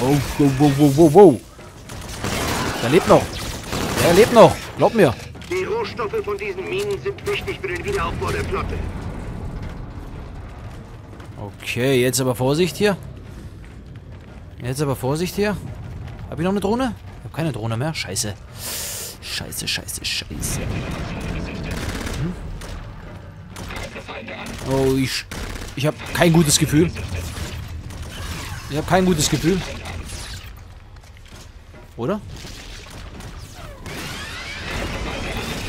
Oh, wow, wow, wow, wow, wow. Der lebt noch. Der lebt noch. Glaub mir. Die Rohstoffe von diesen Minen sind wichtig für den Wiederaufbau der Flotte. Okay, jetzt aber Vorsicht hier. Jetzt aber Vorsicht hier. Hab ich noch eine Drohne? Ich habe keine Drohne mehr. Scheiße. Scheiße, scheiße, scheiße. Hm? Oh, ich... Ich habe kein gutes Gefühl. Ich habe kein gutes Gefühl. Oder?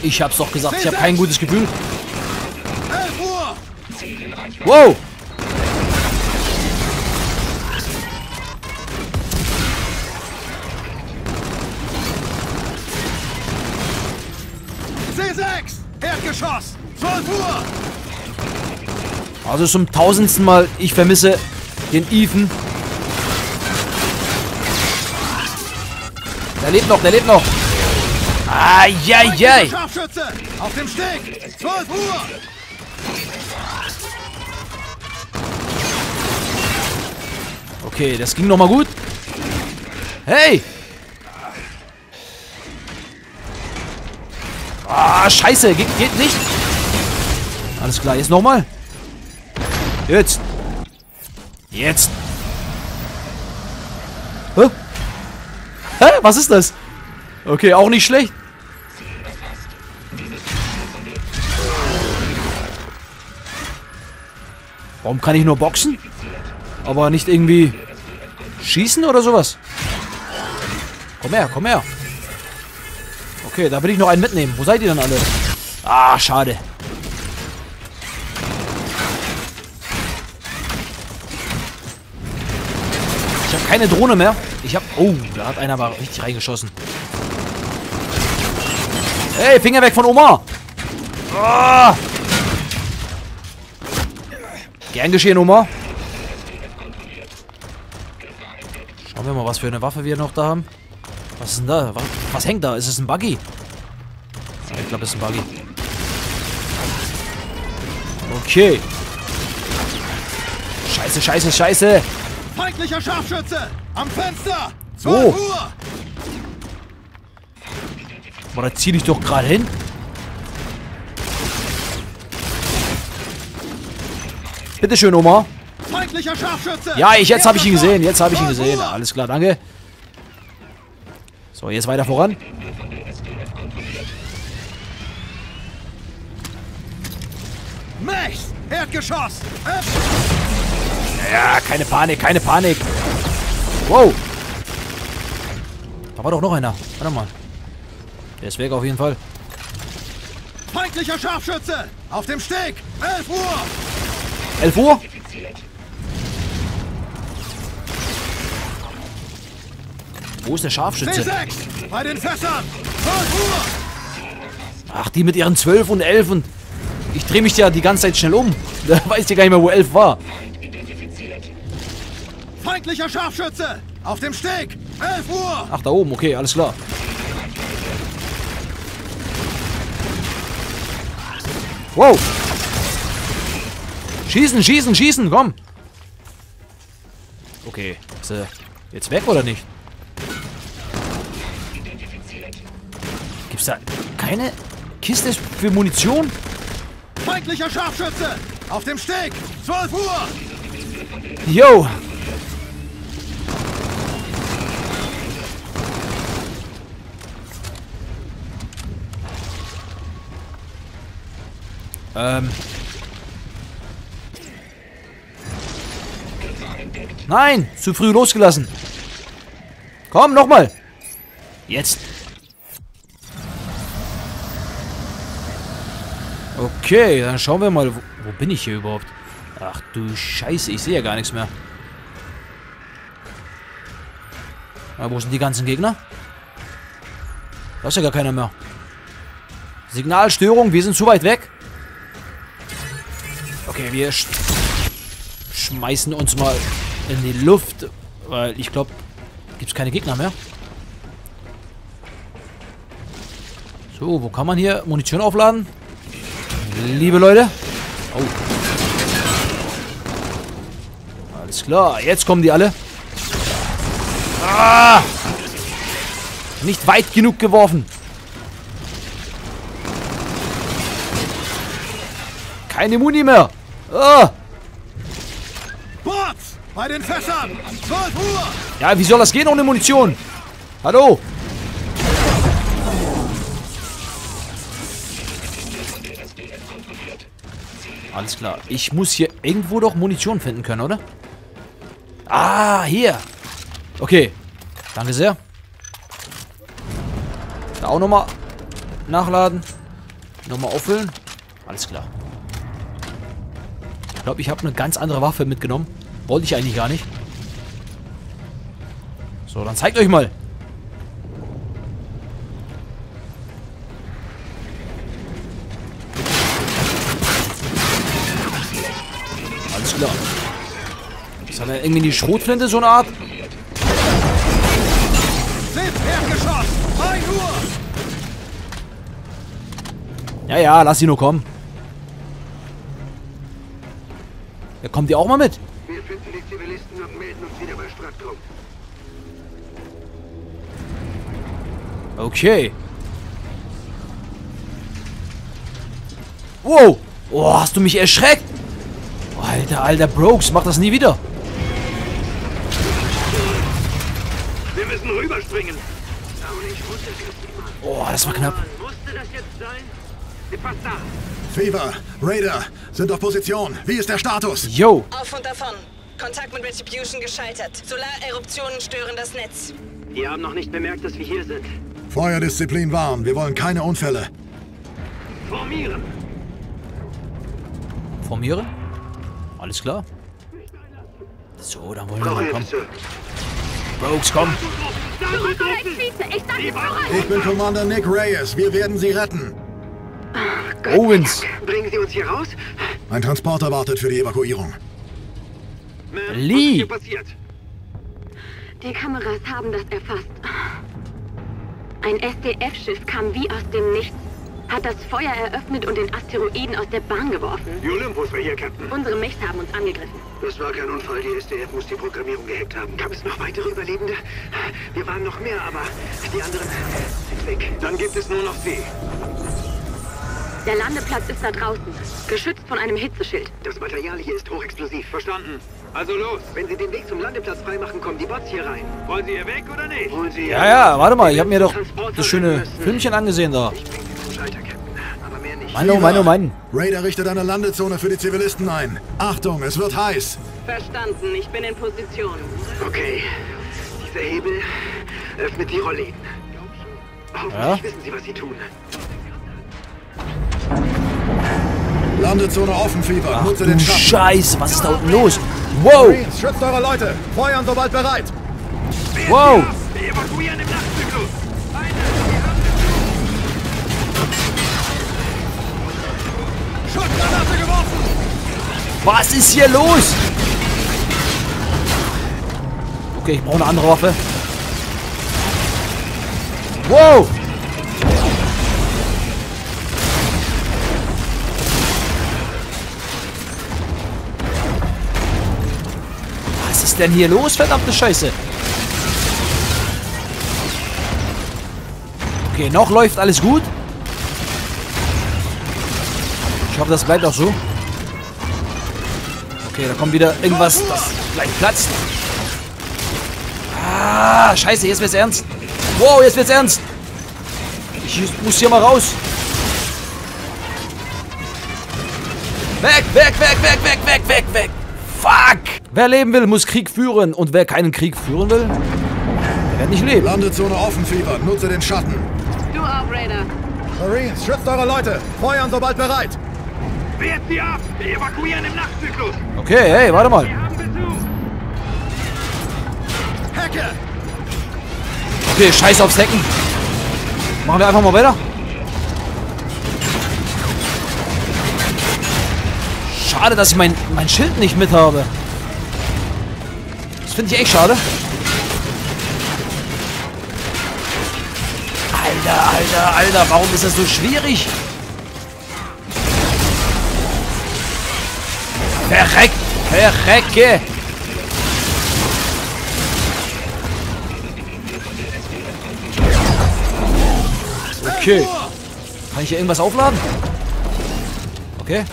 Ich hab's doch gesagt, ich habe kein gutes Gefühl. 11 Uhr! Wow! C6! Erdgeschoss! 12 Uhr! Also zum tausendsten Mal, ich vermisse den Ethan. Der lebt noch, der lebt noch. Eieiei. Scharfschütze! Auf dem Steg! 12 Uhr! Okay, das ging noch mal gut. Hey! Ah, scheiße, geht, geht nicht. Alles klar, jetzt nochmal. Jetzt. Jetzt. Was ist das? Okay, auch nicht schlecht. Warum kann ich nur boxen? Aber nicht irgendwie schießen oder sowas? Komm her, komm her. Okay, da will ich noch einen mitnehmen. Wo seid ihr denn alle? Ah, schade. Keine Drohne mehr. Ich habe... Oh, da hat einer aber richtig reingeschossen. Hey, Finger weg von Oma. Ah. Gern geschehen, Oma. Schauen wir mal, was für eine Waffe wir noch da haben. Was ist denn da? Was, was hängt da? Ist es ein Buggy? Ich glaube, es ist ein Buggy. Okay. Scheiße, scheiße, scheiße. Feindlicher Scharfschütze! Am Fenster! 12 Oh. Uhr! Aber da zieh dich doch gerade hin. Bitte schön, Oma. Feindlicher Scharfschütze! Ja, ich, jetzt habe ich ihn gesehen. Jetzt habe ich ihn 12 gesehen. Alles klar, danke. So, jetzt weiter voran. Mechs! Erdgeschoss! F Ja, keine Panik, keine Panik. Wow. Da war doch noch einer. Warte mal. Der ist weg auf jeden Fall. Feindlicher Scharfschütze! Auf dem Steg! 11 Uhr! 11 Uhr? Wo ist der Scharfschütze? C6! Bei den Fässern! 12 Uhr! Ach, die mit ihren 12 und 11 und... Ich drehe mich ja die ganze Zeit schnell um. Da weiß ich gar nicht mehr, wo 11 war. Feindlicher Scharfschütze! Auf dem Steg! 11 Uhr! Ach, da oben. Okay, alles klar. Wow. Schießen, schießen, schießen, komm. Okay, ist er jetzt weg oder nicht? Gibt's da keine Kiste für Munition? Feindlicher Scharfschütze! Auf dem Steg! 12 Uhr! Yo. Ähm. Nein, zu früh losgelassen. Komm, nochmal. Jetzt. Okay, dann schauen wir mal, wo, wo bin ich hier überhaupt? Ach du Scheiße, ich sehe ja gar nichts mehr. Ja, wo sind die ganzen Gegner? Da ist ja gar keiner mehr. Signalstörung, wir sind zu weit weg. Wir sch schmeißen uns mal in die Luft, weil ich glaube, gibt es keine Gegner mehr. So, wo kann man hier Munition aufladen? Liebe Leute. Oh. Alles klar, jetzt kommen die alle. Ah! Nicht weit genug geworfen. Keine Muni mehr. Ah! Bots! Bei den Fässern! 12 Uhr! Ja, wie soll das gehen ohne Munition? Hallo? Alles klar. Ich muss hier irgendwo doch Munition finden können, oder? Ah, hier. Okay. Danke sehr. Da auch nochmal nachladen. Nochmal auffüllen. Alles klar. Ich glaube, ich habe eine ganz andere Waffe mitgenommen. Wollte ich eigentlich gar nicht. So, dann zeigt euch mal. Alles klar. Ist dann irgendwie die Schrotflinte so eine Art? Sind Erdgeschoss! 1 Uhr! Ja, ja, lass sie nur kommen. Kommt ihr auch mal mit? Wir finden die Zivilisten und melden uns wieder bei Stratcom. Okay. Wow. Oh, hast du mich erschreckt? Alter, alter Brokes, mach das nie wieder. Wir müssen rüberspringen. Oh. Oh, das war knapp. Musste das jetzt sein? Fever, Raider, sind auf Position. Wie ist der Status? Yo. Auf und davon. Kontakt mit Retribution gescheitert. Solareruptionen stören das Netz. Die haben noch nicht bemerkt, dass wir hier sind. Feuerdisziplin warm. Wir wollen keine Unfälle. Formieren. Formieren. Alles klar. So, dann wollen wir mal kommen. Brokes, komm. Ich bin Commander Nick Reyes. Wir werden Sie retten. Owens. Bringen Sie uns hier raus? Ein Transporter wartet für die Evakuierung. Lee. Was ist hier passiert? Die Kameras haben das erfasst. Ein SDF-Schiff kam wie aus dem Nichts, hat das Feuer eröffnet und den Asteroiden aus der Bahn geworfen. Die Olympus war hier, Captain. Unsere Mächte haben uns angegriffen. Das war kein Unfall. Die SDF muss die Programmierung gehackt haben. Gab es noch weitere Überlebende? Wir waren noch mehr, aber die anderen sind weg. Dann gibt es nur noch Sie. Der Landeplatz ist da draußen, geschützt von einem Hitzeschild. Das Material hier ist hochexplosiv. Verstanden. Also los. Wenn Sie den Weg zum Landeplatz freimachen, kommen die Bots hier rein. Wollen Sie hier weg oder nicht? Wollen Sie Ja, ja, warte mal. Ich habe mir doch das schöne Filmchen angesehen da. Ich bringe Sie zum Schalter, Captain. Aber mehr nicht. Mann, oh Mann, oh Mann. Raider richtet eine Landezone für die Zivilisten ein. Achtung, es wird heiß. Verstanden, ich bin in Position. Okay. Dieser Hebel öffnet die Rollläden. Hoffentlich Ja? wissen Sie, was Sie tun. Landezone offen, Fever. Ach Nutze du den Schatten. Scheiße, was ist da unten los? Wow, Marines, schützt eure Leute. Feuern sobald bereit. wow. Wir evakuieren im Nachtzyklus. Schussgranate geworfen. Was ist hier los? Okay, ich brauche eine andere Waffe. Wow. Ist denn hier los, verdammte Scheiße? Okay, noch läuft alles gut. Ich hoffe, das bleibt auch so. Okay, da kommt wieder irgendwas, das gleich platzt. Ah, scheiße, jetzt wird's ernst. Wow, jetzt wird's ernst. Ich muss hier mal raus. Weg, weg, weg, weg, weg, weg, weg, weg. Fuck. Wer leben will, muss Krieg führen. Und wer keinen Krieg führen will, der wird nicht leben. Landezone offen, Fever. Nutze den Schatten. Du auch, Raider. Marines, schützt eure Leute. Feuern sobald bereit. Wehrt sie ab! Wir evakuieren im Nachtzyklus! Okay, hey, warte mal. Wir haben Besuch! Hecke. Okay, scheiß aufs Hecken. Machen wir einfach mal weiter. Schade, dass ich mein, mein Schild nicht mit habe finde ich echt schade. Alter, alter, alter, warum ist das so schwierig? Verreck, verrecke. Okay. Kann ich hier irgendwas aufladen? Okay.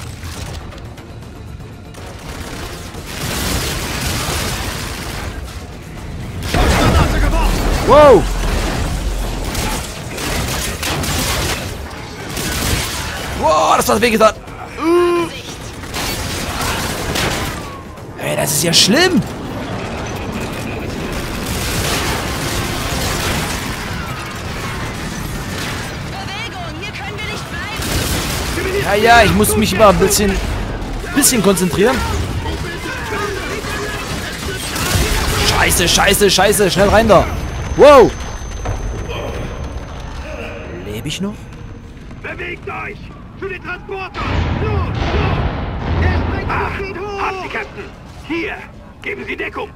Wow! Wow, das hat wehgetan. Uh. Ey, das ist ja schlimm. Bewegung, hier können wir nicht bleiben. Ja, ja, ich muss mich immer ein bisschen, bisschen konzentrieren. Scheiße, scheiße, scheiße. Schnell rein da. Wow. Lebe ich noch? Bewegt euch! Zu den Transportern! Los, los! Der Sprengstoff geht hoch! Haben Sie, Captain! Hier! Geben Sie Deckung!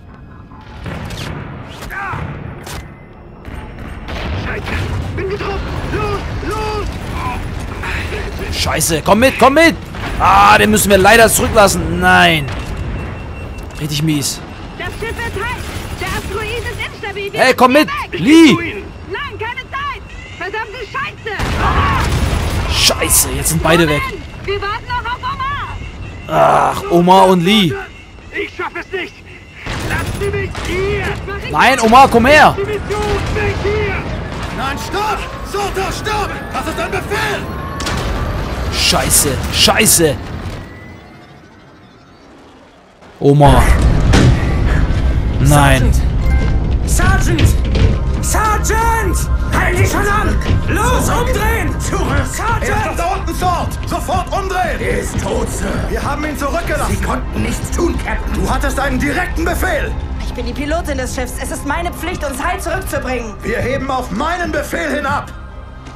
Ah! Scheiße! Bin getroffen! Los, los! Scheiße, komm mit, komm mit. Ah, den müssen wir leider zurücklassen. Nein. Richtig mies. Das Schiff wird heiß. Der Asteroid ist instabil. Hey, komm mit. Lee. Nein, keine Zeit. Verdammte Scheiße. Scheiße, jetzt sind beide weg. Wir warten noch auf Omar. Ach, Omar und Lee. Ich schaffe es nicht! Lassen Sie mich hier! Nein, Omar, komm her. Nein, stopp! Sultan, stopp! Das ist ein Befehl! Scheiße, scheiße. Omar. Nein. Sergeant! Sergeant! Halt dich schon an! Los, umdrehen! Zurück! Er ist doch Sergeant! da unten, Sword! Sofort umdrehen! Er ist tot, Sir. Wir haben ihn zurückgelassen. Sie konnten nichts tun, Captain. Du hattest einen direkten Befehl. Ich bin die Pilotin des Schiffs. Es ist meine Pflicht, uns heil zurückzubringen. Wir heben auf meinen Befehl hin ab.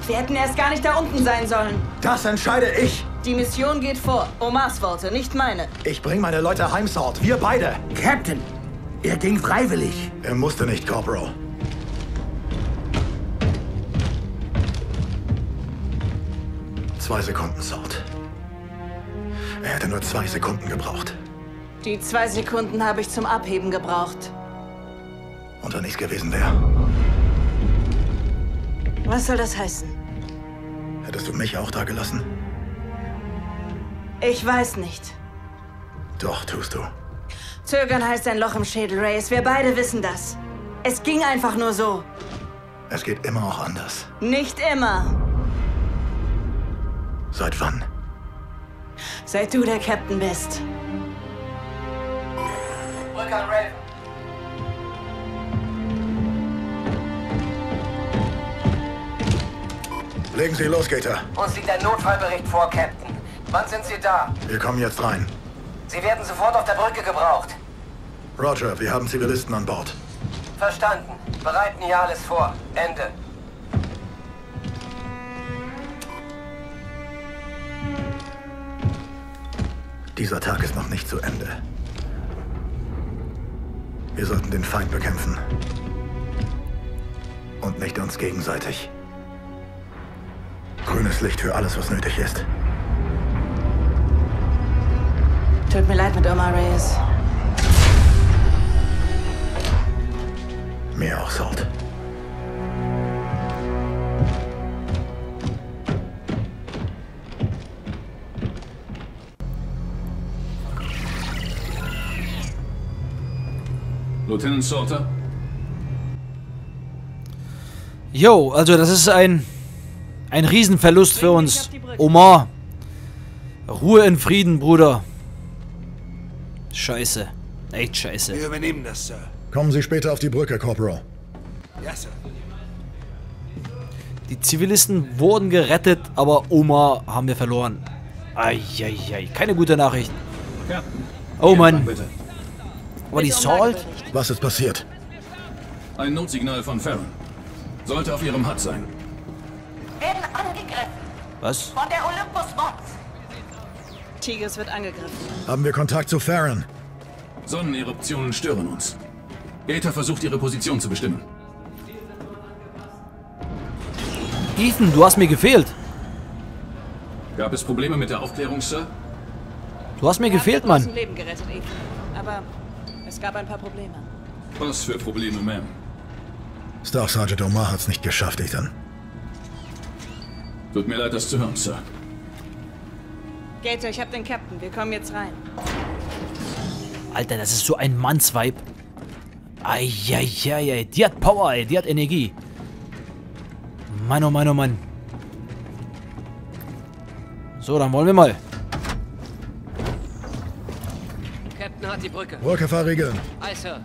Wir hätten erst gar nicht da unten sein sollen. Das entscheide ich. Die Mission geht vor. Omars Worte, nicht meine. Ich bring meine Leute heim, Sword. Wir beide. Captain, er ging freiwillig. Er musste nicht, Corporal. Zwei Sekunden, Sword. Er hätte nur zwei Sekunden gebraucht. Die zwei Sekunden habe ich zum Abheben gebraucht. Und wenn nichts gewesen wäre, Was soll das heißen? hättest du mich auch da gelassen? Ich weiß nicht. Doch, tust du. Zögern heißt ein Loch im Schädel, Reyes. Wir beide wissen das. Es ging einfach nur so. Es geht immer auch anders. Nicht immer. Seit wann? Seit du der Captain bist. Rück an Raven. Legen Sie los, Gator. Uns liegt ein Notfallbericht vor, Captain. Wann sind Sie da? Wir kommen jetzt rein. Sie werden sofort auf der Brücke gebraucht. Roger, wir haben Zivilisten an Bord. Verstanden. Bereiten hier alles vor. Ende. Dieser Tag ist noch nicht zu Ende. Wir sollten den Feind bekämpfen. Und nicht uns gegenseitig. Grünes Licht für alles, was nötig ist. Tut mir leid mit Omar Reyes. Mir auch, Salt. Lieutenant Salter? Jo, also das ist ein ein Riesenverlust für uns. Omar. Ruhe in Frieden, Bruder. Scheiße. Echt scheiße. Wir übernehmen das, Sir. Kommen Sie später auf die Brücke, Corporal. Ja, Sir. Die Zivilisten wurden gerettet, aber Omar haben wir verloren. Eieiei, keine gute Nachricht. Captain. Oh Mann. Aber die Salt? Was ist passiert? Ein Notsignal von Farron. Sollte auf Ihrem HUD sein. Werden angegriffen Was? von der Olympus Mons. Tigris wird angegriffen. Haben wir Kontakt zu Farron? Sonneneruptionen stören uns. Gator versucht, ihre Position zu bestimmen. Ethan, du hast mir gefehlt. Gab es Probleme mit der Aufklärung, Sir? Du hast mir Wir gefehlt, Mann. Leben gerettet, Ethan. Aber es gab ein paar Probleme. Was für Probleme, Ma'am? Staff Sergeant Omar hat's nicht geschafft, Ethan. Tut mir leid, das zu hören, Sir. Gator, ich hab den Captain. Wir kommen jetzt rein. Alter, das ist so ein Mannsweib. Eieiei, die hat Power, ey. Die hat Energie. Mann, oh Mann, oh Mann. So, dann wollen wir mal. Captain hat die Brücke. Brücke verriegeln. Aye, Sir.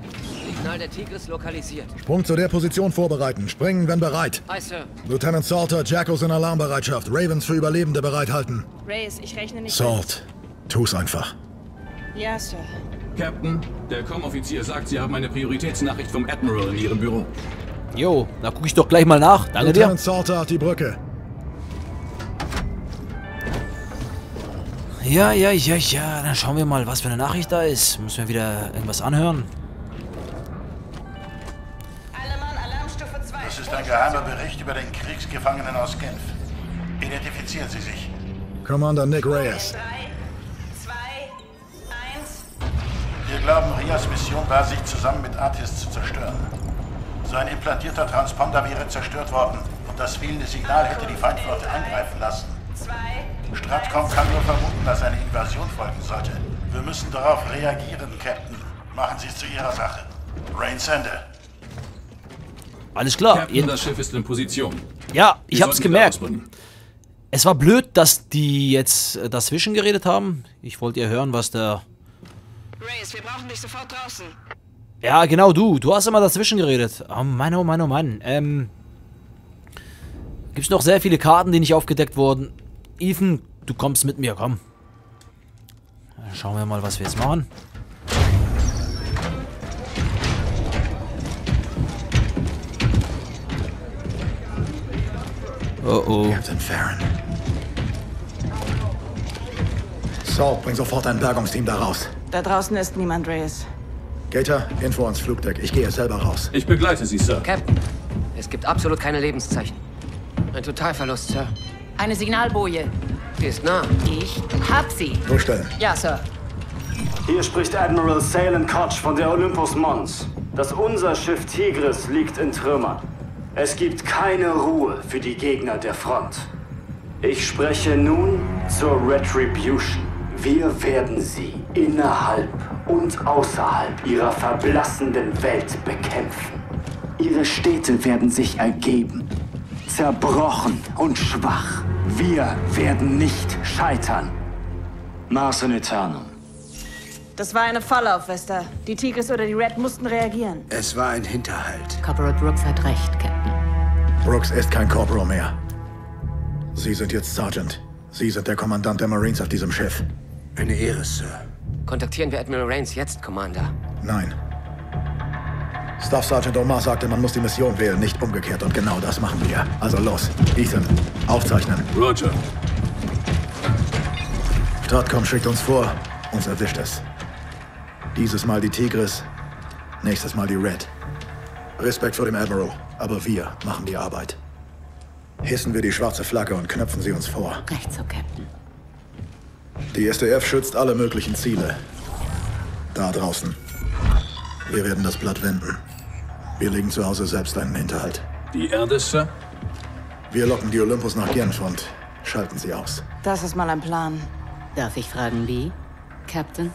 Signal der Tigris lokalisiert. Sprung zu der Position vorbereiten. Springen, wenn bereit. Aye, Sir. Lieutenant Salter, Jackals in Alarmbereitschaft. Ravens für Überlebende bereithalten. Reyes, ich rechne nicht Salt, tu's einfach. Ja, Sir. Captain, der Com-Offizier sagt, Sie haben eine Prioritätsnachricht vom Admiral in Ihrem Büro. Jo, da gucke ich doch gleich mal nach. Danke dir. Lieutenant Salter hat die Brücke. Ja, ja, ja, ja. Dann schauen wir mal, was für eine Nachricht da ist. Müssen wir wieder irgendwas anhören? Alle Mann, Alarmstufe 2. Das ist ein geheimer Bericht über den Kriegsgefangenen aus Genf. Identifizieren Sie sich. Commander Nick Reyes. Glauben, Rias Mission war, sich zusammen mit Artis zu zerstören. Sein implantierter Transponder wäre zerstört worden und das fehlende Signal hätte die Feindflotte angreifen lassen. 2. Stratcom kann nur vermuten, dass eine Invasion folgen sollte. Wir müssen darauf reagieren, Captain. Machen Sie es zu Ihrer Sache. Rains Ende. Alles klar. Captain, das Schiff ist in Position. Ja, ich Wir hab's gemerkt. Es war blöd, dass die jetzt äh, dazwischen geredet haben. Ich wollte ja hören, was der... Reyes, wir brauchen dich sofort draußen. Ja, genau, du. Du hast immer dazwischen geredet. Oh Mann, oh Mann, oh Mann. Ähm... Gibt's noch sehr viele Karten, die nicht aufgedeckt wurden. Ethan, du kommst mit mir, komm. Dann Schauen wir mal, was wir jetzt machen. Oh oh. Captain Farron. Salt, bring sofort ein Bergungsteam da raus. Da draußen ist niemand, Reyes. Gator, Info ans Flugdeck. Ich gehe selber raus. Ich begleite Sie, Sir. Captain, es gibt absolut keine Lebenszeichen. Ein Totalverlust, Sir. Eine Signalboje. Sie ist nah. Ich hab sie. Durchstellen. Ja, Sir. Hier spricht Admiral Salem Koch von der Olympus Mons. Das unser Schiff Tigris liegt in Trümmern. Es gibt keine Ruhe für die Gegner der Front. Ich spreche nun zur Retribution. Wir werden sie innerhalb und außerhalb ihrer verblassenden Welt bekämpfen. Ihre Städte werden sich ergeben. Zerbrochen und schwach. Wir werden nicht scheitern. Mars in Eternum. Das war eine Falle auf Vesta. Die Tigris oder die Red mussten reagieren. Es war ein Hinterhalt. Corporal Brooks hat recht, Captain. Brooks ist kein Corporal mehr. Sie sind jetzt Sergeant. Sie sind der Kommandant der Marines auf diesem Schiff. Eine Ehre, Sir. Kontaktieren wir Admiral Rains jetzt, Commander. Nein. Staff Sergeant Omar sagte, man muss die Mission wählen, nicht umgekehrt. Und genau das machen wir. Also los. Ethan, aufzeichnen. Roger. Stratcom schickt uns vor, uns erwischt es. Dieses Mal die Tigris, nächstes Mal die Red. Respekt vor dem Admiral, aber wir machen die Arbeit. Hissen wir die schwarze Flagge und knöpfen sie uns vor. Recht so, Captain. Die SDF schützt alle möglichen Ziele. Da draußen. Wir werden das Blatt wenden. Wir legen zu Hause selbst einen Hinterhalt. Die Erde, Sir? Wir locken die Olympus nach Genf und schalten sie aus. Das ist mal ein Plan. Darf ich fragen, wie? Captain?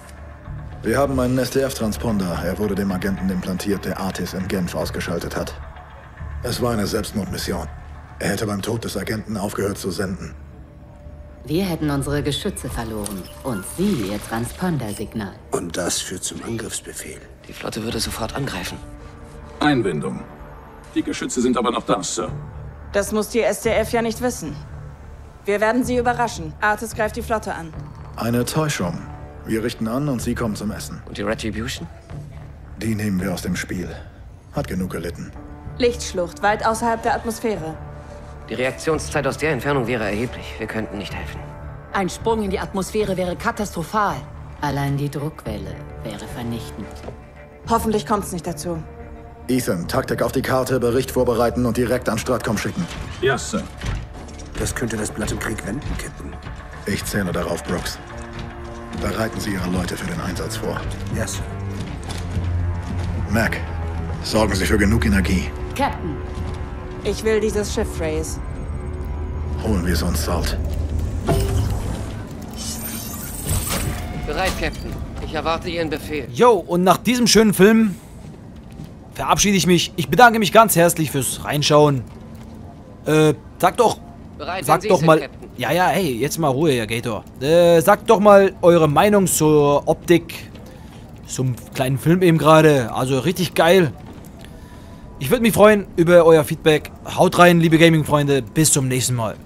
Wir haben einen SDF-Transponder. Er wurde dem Agenten implantiert, der Artis in Genf ausgeschaltet hat. Es war eine Selbstmordmission. Er hätte beim Tod des Agenten aufgehört zu senden. Wir hätten unsere Geschütze verloren und Sie Ihr Transpondersignal. Und das führt zum Angriffsbefehl. Die Flotte würde sofort angreifen. Einwendung. Die Geschütze sind aber noch da, Sir. Das muss die SDF ja nicht wissen. Wir werden sie überraschen. Artis greift die Flotte an. Eine Täuschung. Wir richten an und sie kommen zum Essen. Und die Retribution? Die nehmen wir aus dem Spiel. Hat genug gelitten. Lichtschlucht, weit außerhalb der Atmosphäre. Die Reaktionszeit aus der Entfernung wäre erheblich. Wir könnten nicht helfen. Ein Sprung in die Atmosphäre wäre katastrophal. Allein die Druckwelle wäre vernichtend. Hoffentlich kommt's nicht dazu. Ethan, Taktik auf die Karte, Bericht vorbereiten und direkt an Stratcom schicken. Ja, Sir. Das könnte das Blatt im Krieg wenden, Captain. Ich zähle darauf, Brooks. Bereiten Sie Ihre Leute für den Einsatz vor. Ja, Sir. Mac, sorgen Sie für genug Energie. Captain, Ich will dieses Schiff, Reyes. Holen wir es uns, Salt. Bereit, Captain. Ich erwarte Ihren Befehl. Jo, und nach diesem schönen Film verabschiede ich mich. Ich bedanke mich ganz herzlich fürs Reinschauen. Äh, sag doch. Bereit, sag doch sind, mal. Captain. Ja, ja, hey, jetzt mal Ruhe, Herr Gator. Äh, sagt doch mal eure Meinung zur Optik. Zum kleinen Film eben gerade. Also richtig geil. Ich würde mich freuen über euer Feedback. Haut rein, liebe Gaming-Freunde. Bis zum nächsten Mal.